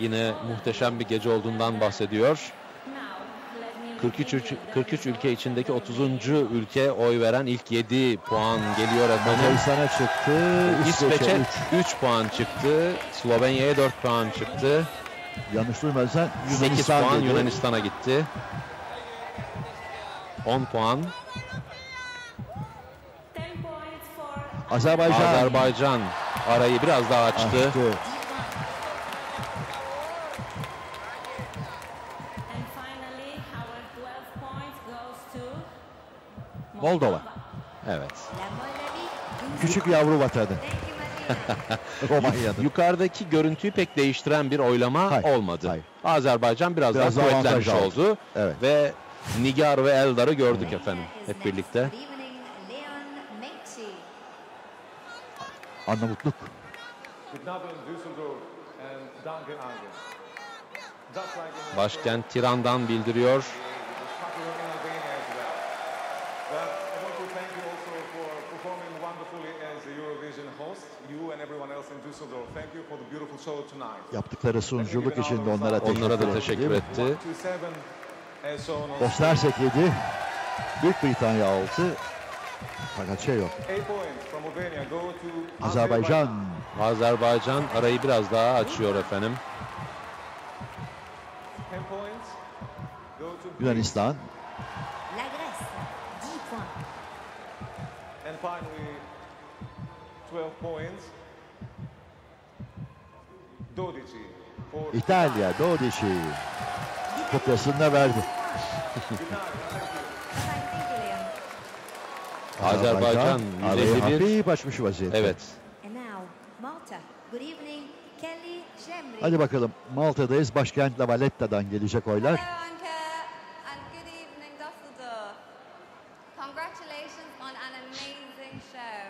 yine muhteşem bir gece olduğundan bahsediyor. 43, ülke- 43 ülke içindeki 30. ülke oy veren ilk 7 puan geliyor efendim. Macaristan'a çıktı. İsveç'e İsveç'e 3. 3 puan çıktı. Slovenya'ya 4 puan çıktı. Yanlış duymadıysan 8 Yunanistan puan dedi. Yunanistan'a gitti. 10 puan Azerbaycan Azerbaycan arayı biraz daha açtı. açtı. Moldova. Evet. Küçük yavru vatanı. Romanya'da. Yukarıdaki görüntüyü pek değiştiren bir oylama Hayır, olmadı. hayır. Azerbaycan biraz, Biraz daha kuvvetlenmiş aldı. oldu Evet. ve Nigar ve Eldar'ı gördük efendim hep birlikte. Arnavutluk. Başkent Tiran'dan bildiriyor. Yaptıkları sunuculuk için de onlara teşekkür, Onlara da etti, teşekkür etti. Bosna Hersek 7. Büyük Britanya 6. Fakat şey yok. eight points from Albania go to Azerbaycan. Azerbaycan arayı biraz daha açıyor efendim. Ten points go to Greece. Yunanistan. La Grèce, 10 points. And finally, 12 points. Dodici. For İtalya. Dodici. Kupasını da verdi. Azerbaycan arayı 151. hafif açmış vaziyette. Evet. Hadi bakalım Malta'dayız. Başkent La Valletta'dan gelecek oylar. Hello, Anke, and good evening, Düsseldorf. Congratulations on an amazing show.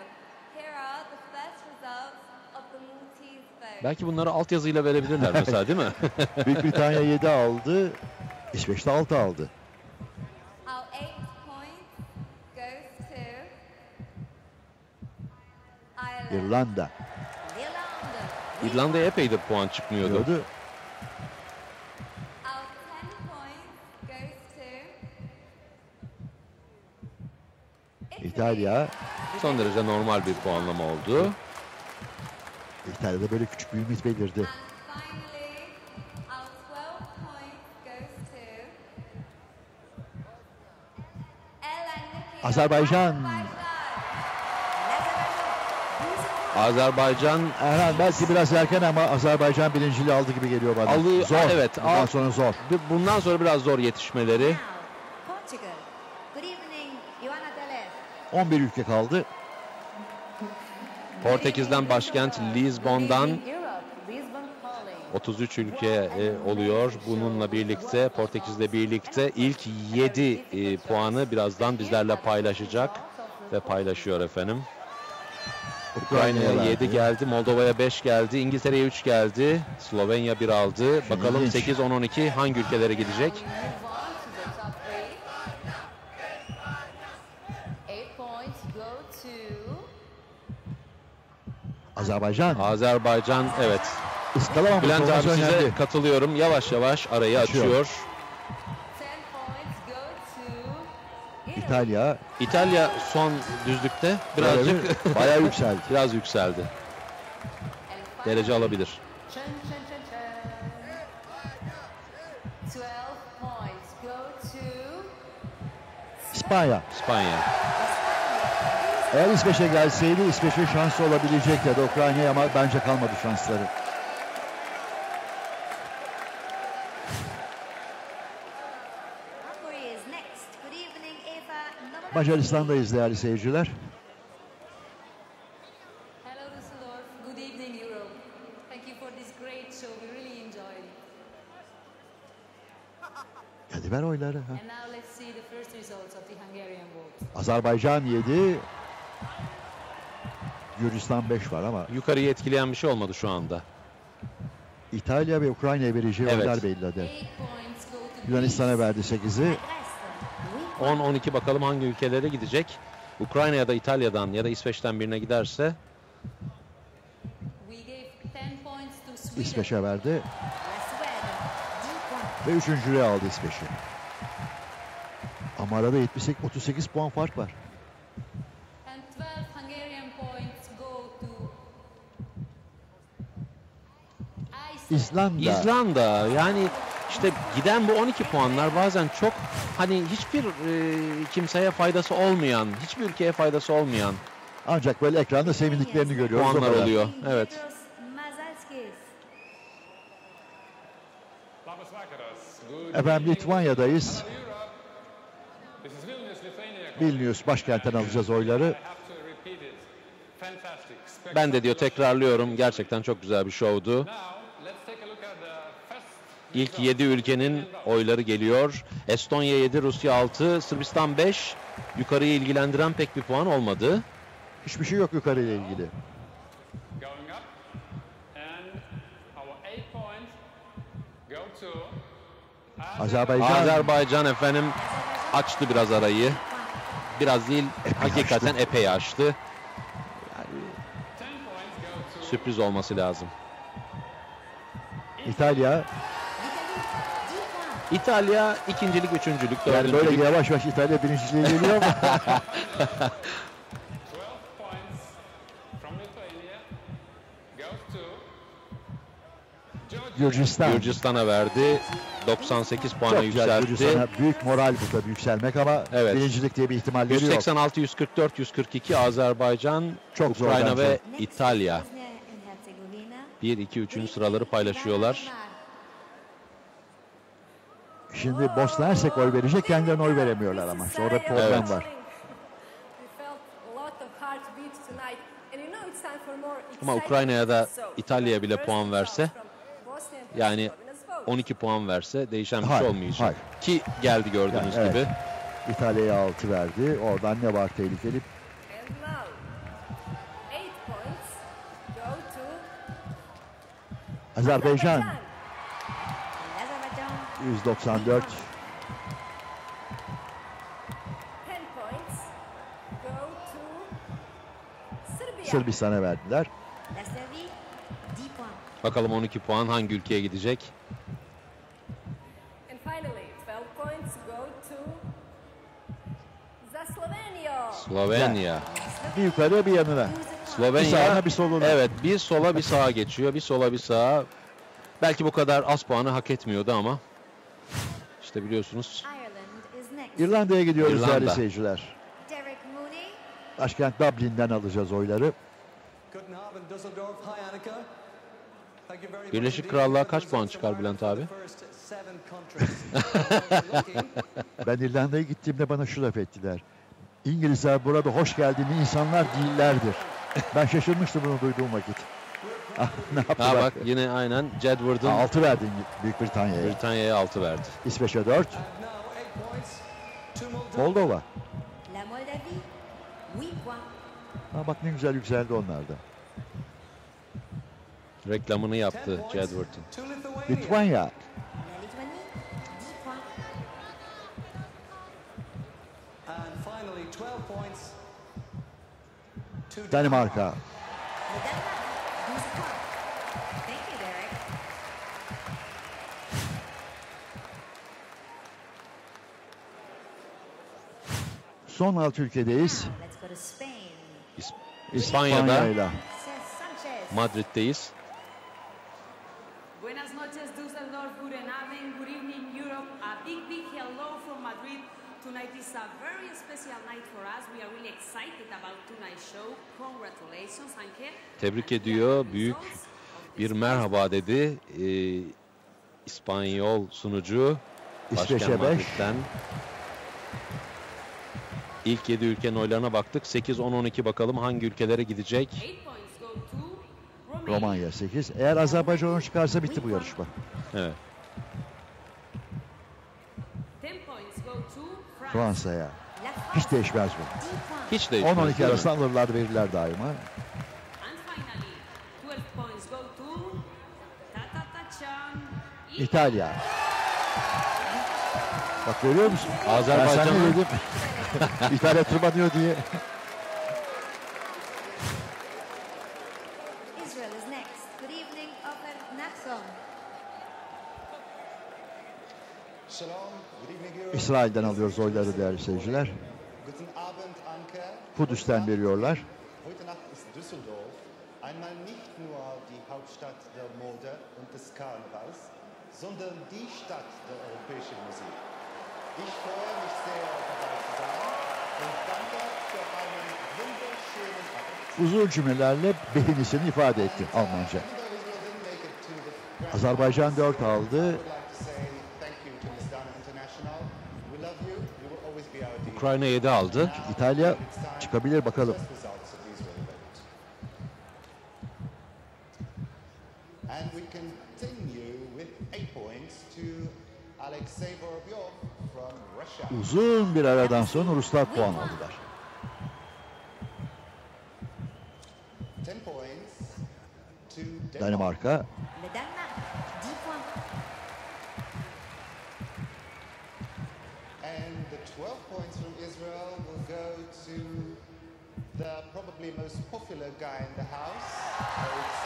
Here are the first results of the Maltese vote. Belki bunları altyazıyla verebilirler mesela değil mi? Büyük Britanya 7 aldı. İsveç de 6 aldı. İrlanda. Irlanda. İrlanda'ya epeydir puan çıkmıyordu. To İtalya. Son derece normal bir puanlama oldu. İtalya'da böyle küçük bir ümit belirdi. And finally, our 12 points goes to Ellen Nikki. Azerbaycan. Azerbaycan Erhan belki biraz erken ama Azerbaycan birinciliği aldı gibi geliyor bana. Alıyor, Zor. evet, Bundan al- sonra zor. bundan sonra biraz zor yetişmeleri. Now, Portugal. Good evening, Joanna Teles. 11 ülke kaldı. Portekiz'den başkent Lisbon'dan Europe, Lisbon calling. 33 ülke e, oluyor. Bununla birlikte Portekiz'le birlikte ilk 7 e, puanı birazdan bizlerle paylaşacak ve paylaşıyor efendim. Ukrayna'ya verdi. 7 geldi, Moldova'ya 5 geldi, İngiltere'ye 3 geldi, Slovenya 1 aldı. Bakalım ilginç. 8 10 12 hangi ülkelere gidecek? move on to the top three. Eight points go to Azerbaycan. Azerbaycan evet. Iskalamamış Bülent abi size önemli. katılıyorum. Yavaş yavaş arayı Açıyor. açıyor. İtalya İtalya son düzlükte birazcık Bayağı- bayağı yükseldi. Biraz yükseldi. Derece alabilir. Chun, chun, Eğer İsveç'e gelseydi İsveç'in şansı olabilecek ya da Ukrayna'ya ama bence kalmadı şansları. Macaristan'dayız değerli seyirciler. Hadi ver oyları. ha. Azerbaycan 7. Gürcistan 5 var ama Yukarıyı etkileyen bir şey olmadı şu anda. İtalya ve Ukrayna'ya vereceği Evet. oylar belirledi. Yunanistan'a verdi 8'i. Grèce. Oui. 10-12 bakalım hangi ülkelere gidecek. Ukrayna ya da İtalya'dan ya da İsveç'ten birine giderse We gave 10 points to Sweden. İsveç'e verdi La Suède, 10 points. ve üçüncülüğe aldı İsveç'i. Ama arada 78, 38 puan fark var. And 12 Hungarian points go to Iceland. İzlanda. İzlanda yani işte giden bu 12 puanlar bazen çok hani hiçbir e, kimseye faydası olmayan, hiçbir ülkeye faydası olmayan Ancak böyle ekranda sevindiklerini görüyoruz. puanlar oluyor. Evet. Efendim Litvanya'dayız. Vilnius, başkentten alacağız oyları. Ben de diyor tekrarlıyorum. Gerçekten çok güzel bir şovdu. Now, let's take a look at the first İlk 7 ülkenin oyları geliyor. Estonya 7, Rusya 6, Sırbistan 5. Yukarıyı ilgilendiren pek bir puan olmadı. Hiçbir şey yok yukarı ile ilgili. Azerbaycan Azerbaycan efendim açtı biraz arayı. Biraz değil, hakikaten epey açtı. 10 points go to Sürpriz olması lazım. İtalya L'Italie, 10 points. İtalya ikincilik, üçüncülük, yani böyle dördüncülük. yavaş yavaş İtalya birinciliğe geliyor ama 12 points from Lithuania goes to Georgia. Gürcistan. Gürcistan'a verdi. 98 puana Çok güzel yükseltti. Gürcistan'a büyük moral bu tabii yükselmek ama Evet. birincilik diye bir ihtimalleri yok. 186, 144, 142 Azerbaycan, Çok Ukrayna zorlanacak. ve İtalya. Bosnia and Herzegovina. 1, 2, 3. sıraları paylaşıyorlar. Şimdi Bosna Hersek oy verecek kendilerine oy veremiyorlar ama. İşte orada problem Evet. var. Ama Ukrayna'ya da İtalya'ya bile puan verse yani 12 puan verse değişen bir Hayır, şey olmayacak. hayır. Ki geldi gördüğünüz Yani, evet. gibi. İtalya'ya 6 verdi. Oradan ne var tehlikeli? Azerbaycan 194. Sırbistan'a verdiler. la Serbie, 10 points. Bakalım 12 puan hangi ülkeye gidecek? And finally, 12 points go to the Slovenia. Slovenya. Bir yukarı bir yanına. Slovenya Bir sağına, bir soluna. Evet bir sola bir sağa geçiyor. Bir sola bir sağa. Belki bu kadar az puanı hak etmiyordu ama işte biliyorsunuz. İrlanda'ya gidiyoruz İrlanda. değerli seyirciler. Başkent Dublin'den alacağız oyları. Birleşik. Krallığa kaç puan çıkar Bülent abi? Ben İrlanda'ya gittiğimde bana şu laf ettiler. İngilizler burada hoş geldiğinde insanlar değillerdir. Ben şaşırmıştım bunu duyduğum vakit. Ne ha yaptılar? bak yine aynen Jedward'ın 6 verdi Büyük Britanya'ya. Britanya'ya 6 verdi. İsveç'e 4. And now eight points to Moldova. Moldova. la Moldavie, 8 points. Ha, bak ne güzel yükseldi onlar da. Reklamını 10 yaptı Jedward'ın. Litvanya. La Lituanie, 10 points. And finally, 12 points to Danimarka. Le Danemark, 12 points. Thank you, Derek. Son alt ülkedeyiz. İs- İspanya'da İspanya'yla. Madrid'deyiz. Buenas noches, Düsseldorf. Abend. Good evening, Europe. A big, big hello from Madrid. Tonight is a very special night for us. We are really excited about tonight's show. Congratulations, Anke. Tebrik ediyor. Büyük bir merhaba dedi. Ee, İspanyol sunucu. İsveç'e 5. İlk 7 ülkenin oylarına baktık. 8, 10, 12 bakalım hangi ülkelere gidecek. Romanya 8. Eğer Azerbaycan çıkarsa bitti bu yarışma. Evet. Fransa'ya. Hiç değişmez bu. 10 points. Hiç değişmez. 10-12 değil mi? arasında alırlar verirler daima. And Bak görüyor musun? Azerbaycan'ın dedim. İtalya tırmanıyor diye. İsrail'den alıyoruz oyları değerli seyirciler. Kudüs'ten veriyorlar. Einmal nicht nur die Hauptstadt der Mode und des Karnevals, sondern die Stadt der europäischen Musik. Ich freue mich sehr, dabei zu sein und danke für einen wunderschönen Abend. Uzun cümlelerle beğenisini ifade etti Almanca. Azerbaycan 4 aldı. Ukrayna 7 aldı. İtalya çıkabilir bakalım. And we continue with eight points to Uzun bir aradan sonra Ruslar puan aldılar. Danimarka Le Danemark, 10 points. And the 12 points from Israel will go to the probably most popular guy in the house.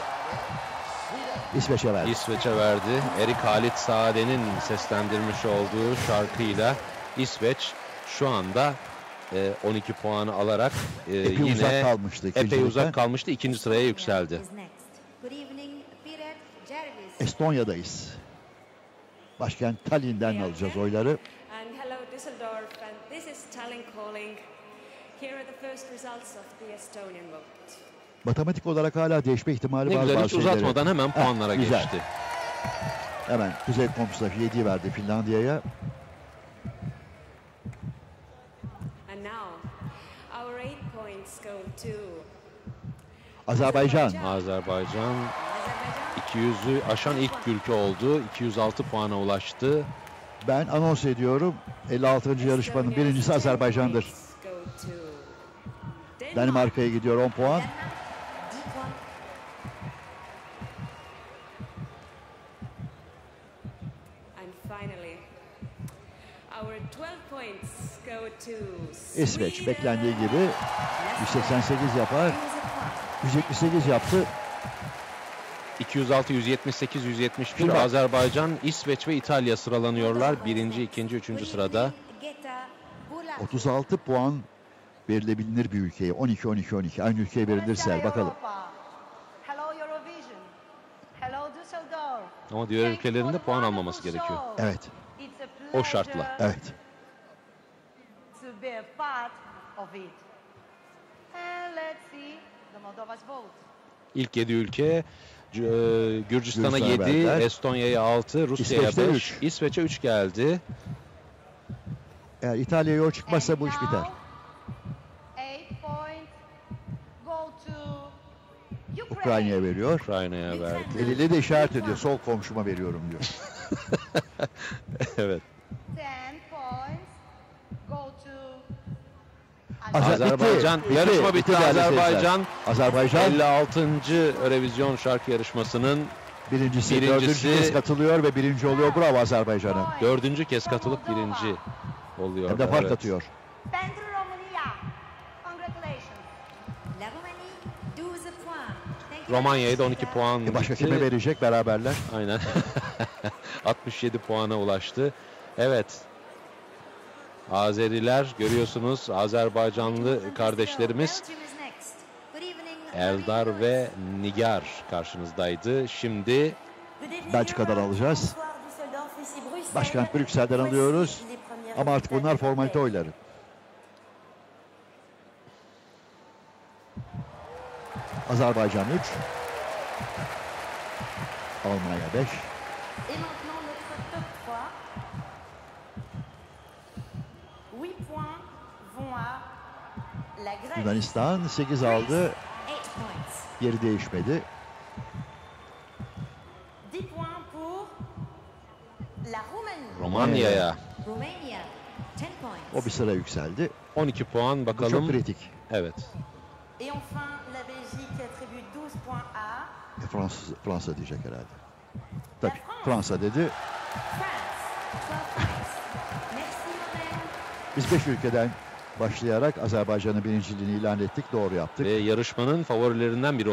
İsveç'e verdi. İsveç'e verdi. Erik Halit Saade'nin seslendirmiş olduğu şarkıyla İsveç şu anda e, 12 puanı alarak e, Epey yine uzak kalmıştı epey ikincilikten. uzak kalmıştı. ikinci sıraya yükseldi. Estonya'dayız. Başkent Tallinn'den alacağız oyları. Here are the first results of the Estonian vote. Matematik olarak hala değişme ihtimali Ne var güzel bazı hiç şeyleri. uzatmadan hemen puanlara güzel. geçti. Hemen Kuzey Komşu'da 7 verdi Finlandiya'ya. And now, our eight points go to Azerbaycan Azerbaycan Azerbaijan. 200'ü aşan ilk ülke oldu. 206 puana ulaştı. ben anons ediyorum. 56. yarışmanın birincisi 10 Azerbaycan'dır. Danimarka'ya gidiyor 10 puan. Danemark, 10 points. And finally, our 12 points go to İsveç beklendiği gibi 188 yapar. 178 yaptı. 206, 178, 171 Şimdi bak. Azerbaycan, İsveç ve İtalya sıralanıyorlar. Birinci, ikinci, üçüncü sırada. Geta Bulat. 36 puan verilebilir bir ülkeye. 12 12 12. Aynı ülkeye verilirse bakalım. Ama diğer ülkelerin de puan almaması gerekiyor. Evet. O şartla. Evet. Be a part of it. And let's see the Moldova's vote. İlk 7 ülke e, Gürcistan'a Gürcistan'a 7, verdiler. Estonya'ya 6, Rusya'ya İsveç'te 5, üç. İsveç'e 3 geldi. Eğer İtalya'ya yol çıkmazsa And bu iş biter. Ukrayna'ya veriyor. Ukrayna'ya verdi. Eliyle de işaret ediyor. Sol komşuma veriyorum diyor. evet. Ten points go to Azer- Azerbaycan, bitti, yarışma bitti, bitti. Azerbaycan. Azerbaycan 56. Eurovision şarkı yarışmasının birincisi, Birincisi- dördüncü kez katılıyor ve birinci oluyor. Bravo Azerbaycan'a. dördüncü kez katılıp birinci oluyor. Hem de fark Evet. atıyor. Pentru România. Congratulations. La Roumanie, 12 points. Thank you Romanya'ya da much, 12 Peter. puan E başka kime verecek beraberler? Aynen. 67 puana ulaştı. Evet. Azeriler görüyorsunuz Azerbaycanlı kardeşlerimiz Eldar ve. Nigar karşınızdaydı. Şimdi Belçika'dan alacağız. Başkent Brüksel'den alıyoruz. Ama artık bunlar formalite oyları. Azerbaycan 3. Almanya 5. Yunanistan 8 aldı. 8 points. Yeri değişmedi. 10 points pour la Roumanie. Romanya'ya Romania, 10 points. O bir sıra yükseldi. 12 puan Bu çok bakalım. kritik. Evet. Et enfin, la Belgique attribue 12 points à E, Fransa, Fransa diyecek herhalde. Tabii Fransa dedi. France, 12 points. Merci, Romain. Biz 5 ülkeden başlayarak Azerbaycan'ın birinciliğini ilan ettik. Doğru yaptık. Ve yarışmanın favorilerinden biri